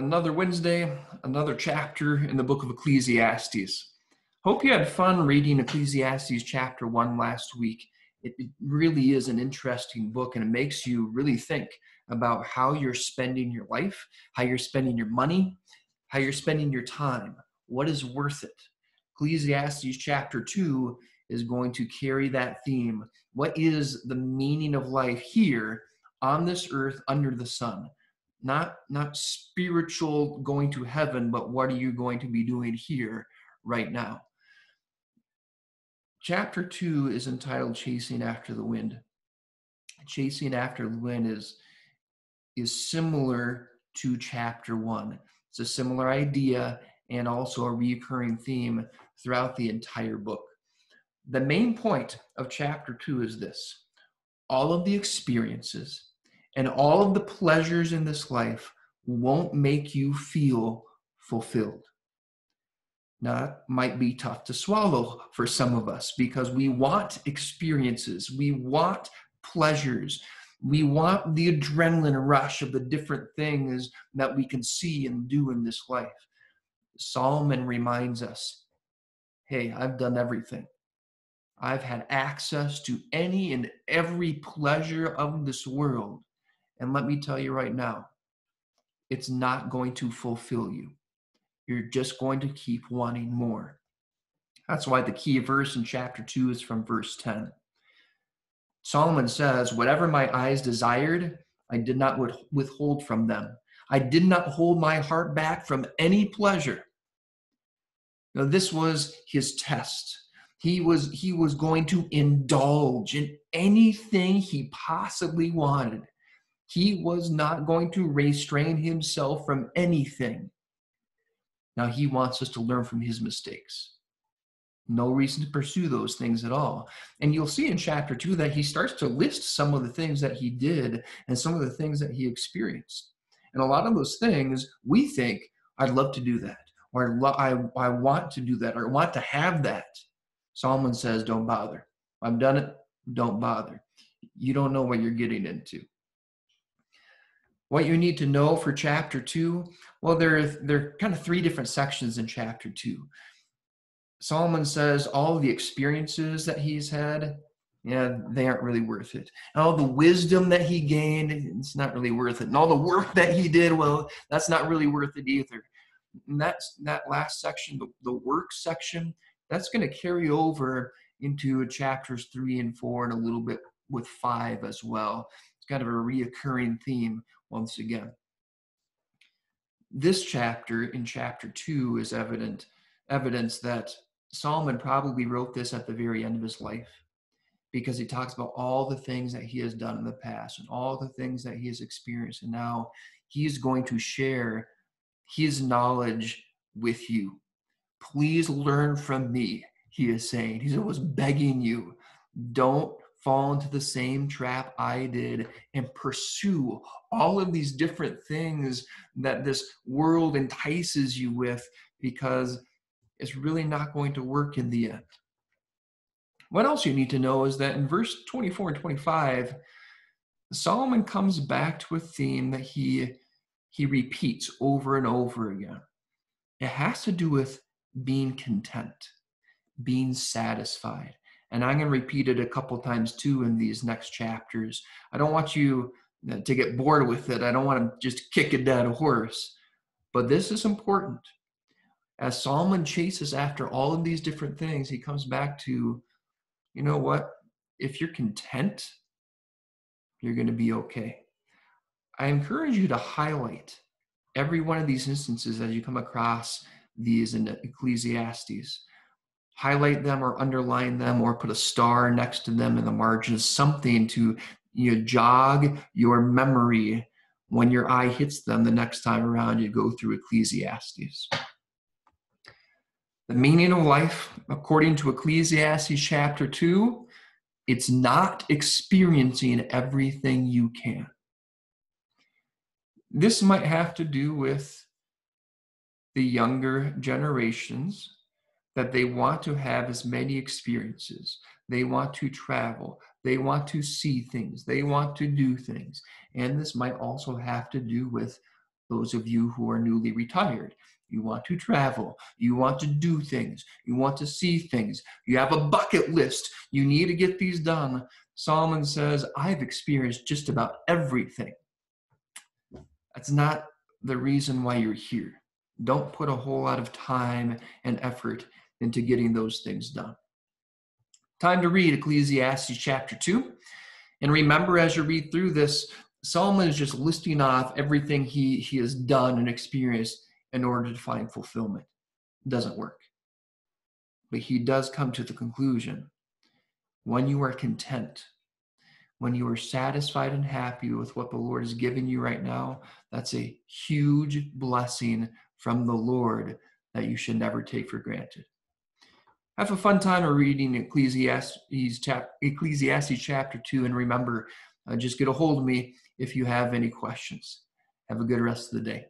another Wednesday, another chapter in the book of Ecclesiastes. Hope you had fun reading Ecclesiastes chapter 1 last week. It, really is an interesting book and it makes you really think about how you're spending your life, how you're spending your money, how you're spending your time. What is worth it? Ecclesiastes chapter 2 is going to carry that theme. What is the meaning of life here on this earth under the sun? Not not spiritual going to heaven but what are you going to be doing here right now? Chapter 2 is entitled chasing after the wind. Chasing after the wind is is similar to chapter 1 it's a similar idea and also a recurring theme throughout the entire book. The main point of chapter 2 is this. All of the experiences and all of the pleasures in this life won't make you feel fulfilled. Now, that might be tough to swallow for some of us because we want experiences, we want pleasures, we want the adrenaline rush of the different things that we can see and do in this life. Solomon reminds us hey, I've done everything. I've had access to any and every pleasure of this world. And let me tell you right now, it's not going to fulfill you. You're just going to keep wanting more. That's why the key verse in chapter 2 is from verse 10. Solomon says, Whatever my eyes desired, I did not withhold from them. I did not hold my heart back from any pleasure. Now, this was his test. He was, he was going to indulge in anything he possibly wanted. He was not going to restrain himself from anything. Now, he wants us to learn from his mistakes. No reason to pursue those things at all. And you'll see in chapter two that he starts to list some of the things that he did and some of the things that he experienced. And a lot of those things we think, I'd love to do that, or I, I want to do that, or I want to have that. Solomon says, Don't bother. I've done it. Don't bother. You don't know what you're getting into. What you need to know for chapter two, well, there, there are kind of three different sections in chapter two. Solomon says all the experiences that he's had, yeah, they aren't really worth it. And all the wisdom that he gained, it's not really worth it. And all the work that he did, well, that's not really worth it either. And that's that last section, the, the work section, that's going to carry over into chapters three and four and a little bit with five as well. It's kind of a reoccurring theme once again. This chapter, in chapter two, is evident evidence that Solomon probably wrote this at the very end of his life because he talks about all the things that he has done in the past and all the things that he has experienced. And now he is going to share his knowledge with you. Please learn from me, he is saying. He's always begging you. Don't fall into the same trap I did and pursue all of these different things that this world entices you with because it's really not going to work in the end. What else you need to know is that in verse 24 and 25, Solomon comes back to a theme that he he repeats over and over again. It has to do with being content, being satisfied. And I'm going to repeat it a couple times too in these next chapters. I don't want you uh, to get bored with it. I don't want to just kick a dead horse. But this is important. As Solomon chases after all of these different things, he comes back to, you know what? If you're content, you're going to be okay. I encourage you to highlight every one of these instances as you come across these in Ecclesiastes highlight them or underline them or put a star next to them in the margin something to you know, jog your memory when your eye hits them the next time around you go through ecclesiastes. The meaning of life according to ecclesiastes chapter 2 it's not experiencing everything you can. This might have to do with the younger generations that they want to have as many experiences. They want to travel. They want to see things. They want to do things. And this might also have to do with those of you who are newly retired. You want to travel. You want to do things. You want to see things. You have a bucket list. You need to get these done. Solomon says, I've experienced just about everything. That's not the reason why you're here. Don't put a whole lot of time and effort into getting those things done. Time to read Ecclesiastes chapter 2. And remember, as you read through this, Solomon is just listing off everything he, he has done and experienced in order to find fulfillment. It doesn't work. But he does come to the conclusion when you are content, when you are satisfied and happy with what the Lord is giving you right now, that's a huge blessing from the Lord that you should never take for granted. Have a fun time of reading Ecclesiastes, Ecclesiastes chapter 2, and remember, uh, just get a hold of me if you have any questions. Have a good rest of the day.